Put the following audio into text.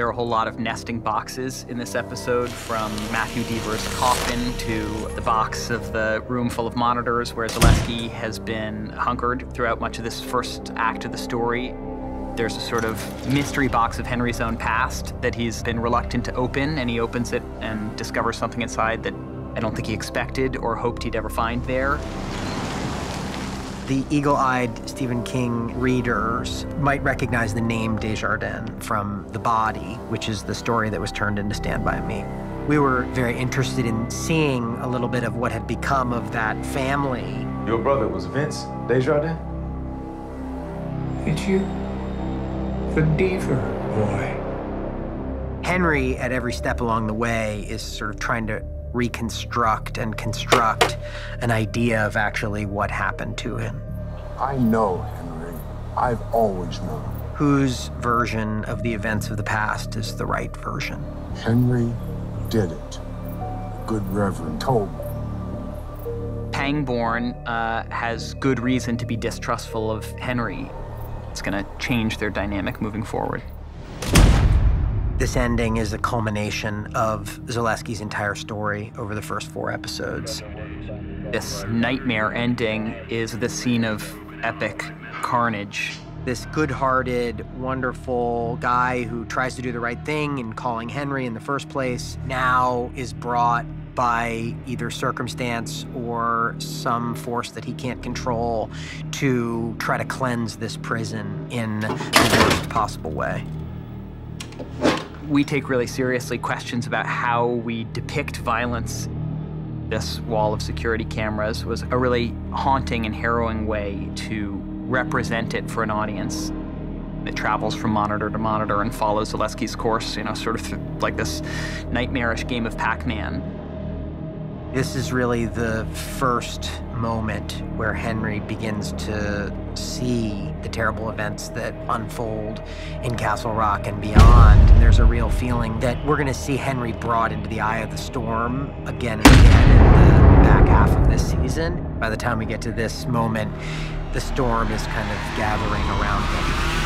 There are a whole lot of nesting boxes in this episode, from Matthew Deaver's coffin to the box of the room full of monitors where Zalewski has been hunkered throughout much of this first act of the story. There's a sort of mystery box of Henry's own past that he's been reluctant to open, and he opens it and discovers something inside that I don't think he expected or hoped he'd ever find there. The eagle-eyed Stephen King readers might recognize the name Desjardins from The Body, which is the story that was turned into Stand By Me. We were very interested in seeing a little bit of what had become of that family. Your brother was Vince Desjardins? It's you, the Deaver boy. Henry, at every step along the way, is sort of trying to reconstruct and construct an idea of actually what happened to him. I know, Henry. I've always known. Whose version of the events of the past is the right version? Henry did it. Good Reverend told me. Pangborn uh, has good reason to be distrustful of Henry. It's going to change their dynamic moving forward. This ending is a culmination of Zalewski's entire story over the first four episodes. This nightmare ending is the scene of epic carnage. This good-hearted, wonderful guy who tries to do the right thing in calling Henry in the first place now is brought by either circumstance or some force that he can't control to try to cleanse this prison in the worst possible way we take really seriously questions about how we depict violence. This wall of security cameras was a really haunting and harrowing way to represent it for an audience. It travels from monitor to monitor and follows Zalewski's course, you know, sort of like this nightmarish game of Pac-Man. This is really the first moment where Henry begins to see the terrible events that unfold in Castle Rock and beyond. And there's a real feeling that we're going to see Henry brought into the eye of the storm again and again in the back half of this season. By the time we get to this moment, the storm is kind of gathering around him.